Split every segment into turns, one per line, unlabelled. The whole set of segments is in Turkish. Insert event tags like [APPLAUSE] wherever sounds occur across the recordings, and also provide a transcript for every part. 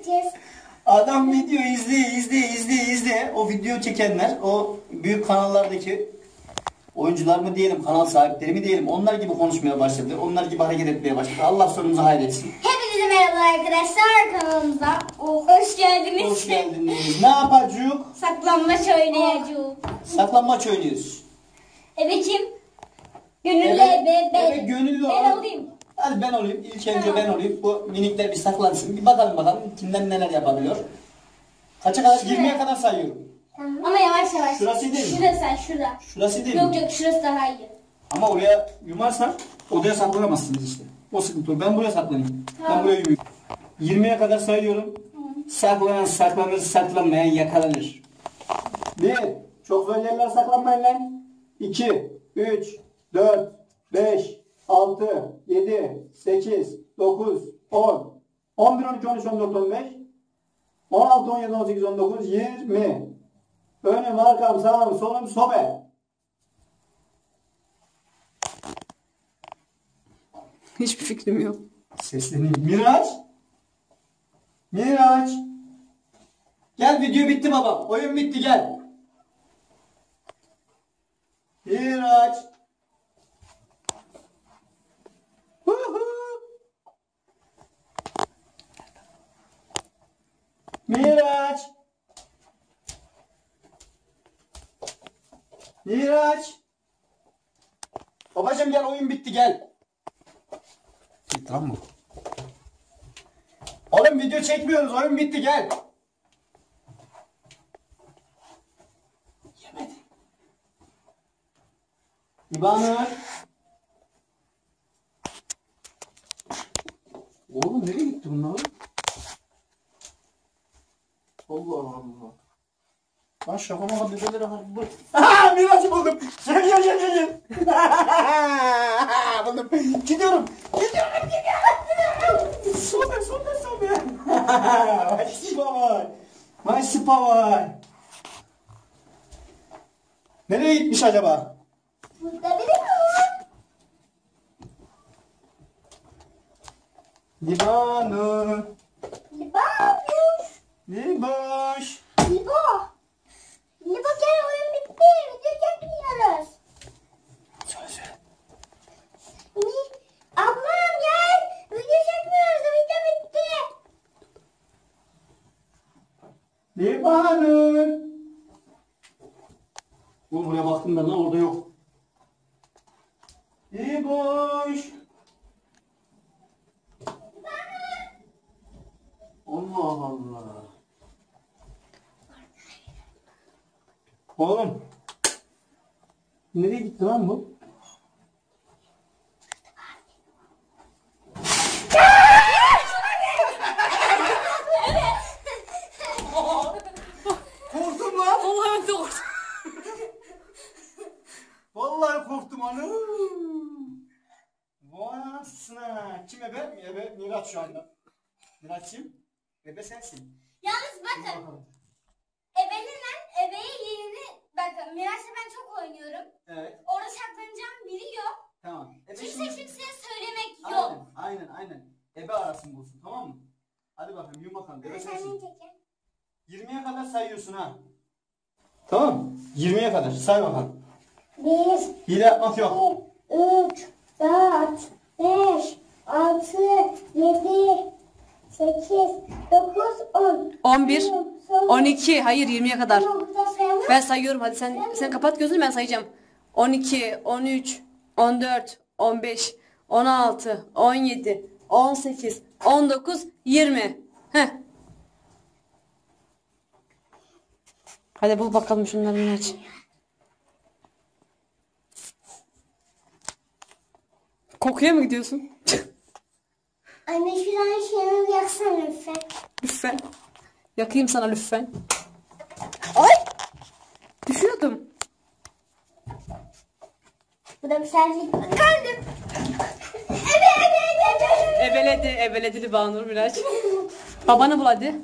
çekeceğiz. Adam video izleye izleye izleye izleye o video çekenler o büyük kanallardaki oyuncular mı diyelim kanal sahipleri mi diyelim onlar gibi konuşmaya başladı. Onlar gibi hareket etmeye başladı. Allah sonumuzu hayretsin. Hepinize merhaba arkadaşlar kanalımıza. Oh, hoş geldiniz. Hoş geldiniz. ne yapacağız? Saklanmaç oynayacağız. Saklanmaç oynuyoruz. Evet kim? Gönüllü ebe, ebe, ebe, gönüllü ben olayım. Hadi ben olayım. İlk önce ben olayım. Bu minikler bir saklansın. Bir bakalım bakalım kimden neler yapabiliyor. Kaça kadar? Şuraya. 20'ye kadar sayıyorum. Tamam. Ama yavaş yavaş. Şurası değil mi? Şurası şurada. Şurası değil Yok mi? yok şurası daha iyi. Ama oraya yumarsan odaya saklanamazsınız işte. O sıkıntı. olur. Ben buraya saklanayım. Tamam. Ben buraya yumayayım. 20'ye kadar sayıyorum. Saklanan saklanır, saklanmayan yakalanır. bir Çok zor yerler saklanmayın lan. 2, 3, 4, 5, 6, 7, 8, 9, 10, 11, 12, 13, 14, 15, 16, 17, 18, 19, 20. Önüm, arkam, sağım, solum, sobe. Hiçbir fikrim yok. Sesleneyim. Miraç. Miraç. Gel video bitti baba. Oyun bitti gel. Miraç. Miraç. Babacım gel oyun bitti gel. Git lan bu. Oğlum video çekmiyoruz oyun bitti gel. Yemedi. İbanur. şaka maka bibelere bak bu. Aha Miraç'ı buldum. Gel gel gel gel. buldum. Gidiyorum. Gidiyorum gidiyorum gidiyorum. Sobe sobe sobe. Maçlı power. Maçlı Nereye gitmiş acaba? Burada biri mi? Libanur. Libanur. Liboş. Liboş. Hanım. Oğlum buraya baktım ben lan orada yok. İyi boş. Allah Allah. Oğlum. Nereye gitti lan bu? şansına. Kim ebe? Ebe Miraç şu anda. Miraç kim? Ebe sensin. Yalnız bakın. Ebe'nin ben Ebe'ye yeni. bakın Miraç'la ben çok oynuyorum. Evet. Orada saklanacağım biliyor. Tamam. Ebe Kimse şimdi... kimseye söylemek aynen, yok. Aynen aynen. Ebe arasın bulsun tamam mı? Hadi bakalım yum bakalım. Ebe sensin. 20'ye kadar sayıyorsun ha. Tamam. 20'ye kadar say bakalım. 1 Hile yapmak yok. 2 3 4 5, 6, 7, 8, 9, 10. 11, 12, hayır 20'ye kadar. Ben sayıyorum hadi sen sen kapat gözünü ben sayacağım. 12, 13, 14, 15, 16, 17, 18, 19, 20. Heh. Hadi bul bakalım şunların ne için. Kokuya mı gidiyorsun? Anne şu tane şeyini yaksana lütfen. Lütfen. Yakayım sana lütfen. Ay! Düşüyordum. Bu da bir sergilik. Geldim. Ebe, ebe, ebe, ebe. Ebeledi, ebeledi Banur Miraç. Babanı bul hadi.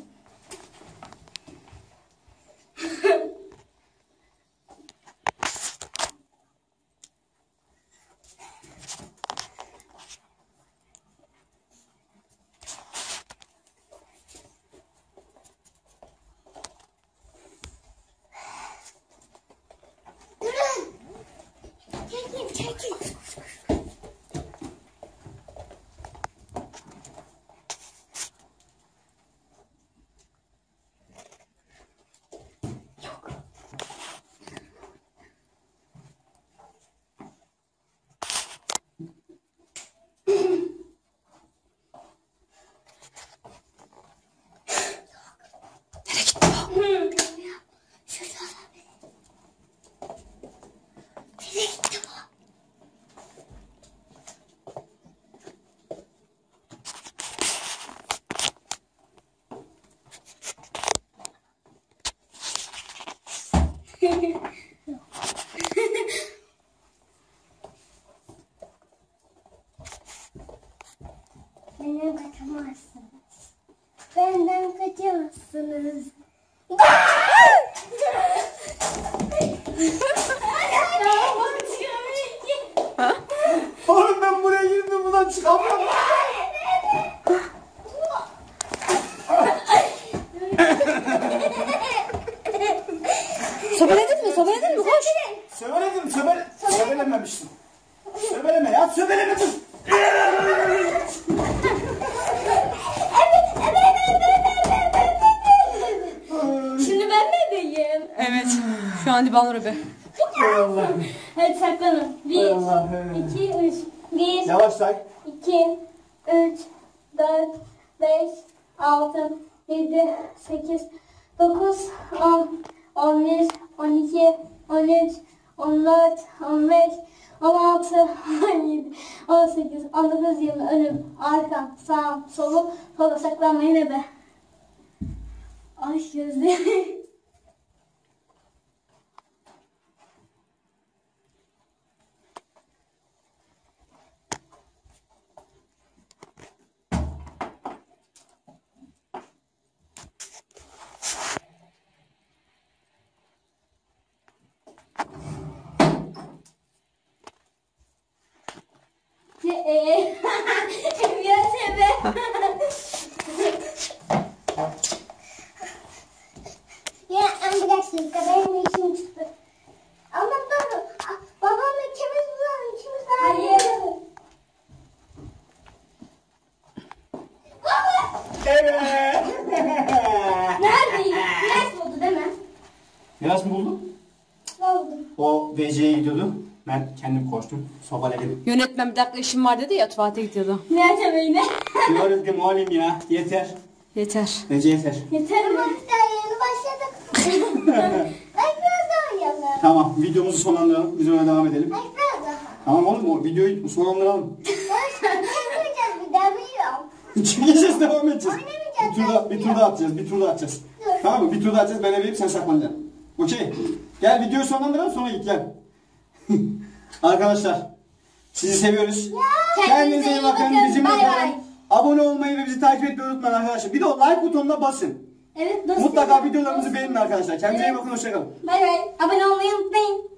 Benden kaçamazsınız. Benden kaçamazsınız. Oğlum ben buraya girdim buradan çıkamam. Hadi bana Rebe. Hay Allah. Hadi saklanın. Bir, Hay Allah. iki, üç. Bir, Yavaş say. iki, üç, dört, beş, altı, yedi, sekiz, dokuz, on, on bir, on iki, on üç, on dört, on beş, 16, 17, 18, 19, 20, önüm, arkam, sağım, solum, sola saklanmayın ebe. Ay gözlerim. e, e. Emniyet eve. ya bir dakika benim işim çıktı. Ama dur. Babam ikimiz bulalım. İkimiz daha Hayır. Baba. Evet. Neredeyim? Yas buldu değil mi? Yas mı buldun? Buldum. O VC'ye gidiyordu. Ben kendim koştum. Sobaladım. Yönetmen bir dakika işim var dedi ya tuvalete gidiyordu. Ne Nerede böyle? Diyoruz ki oğlum ya yeter. Yeter. Nece yeter. Yeter mi? Yeni başladık. Ay [LAUGHS] biraz daha uyuyalım. Tamam videomuzu sonlandıralım. Biz öyle devam edelim. Ay biraz daha. Tamam oğlum o videoyu sonlandıralım. Çekmeyeceğiz bir daha biliyorum. [LAUGHS] Çekeceğiz devam edeceğiz. Bir tur, da, bir tur daha atacağız. Bir tur daha atacağız. Tamam mı? Bir tur daha atacağız. Ben eve sen saklanacaksın. Okey. Gel videoyu sonlandıralım sonra git gel. [LAUGHS] Arkadaşlar sizi seviyoruz. Kendinize iyi bakın. Bizimle Bay kalın. bay. Abone olmayı ve bizi takip etmeyi unutmayın arkadaşlar. Bir de o like butonuna basın. Evet dostum. Mutlaka videolarımızı beğenin arkadaşlar. Kendinize iyi bakın. Hoşçakalın. Bay bay. Abone olmayı unutmayın.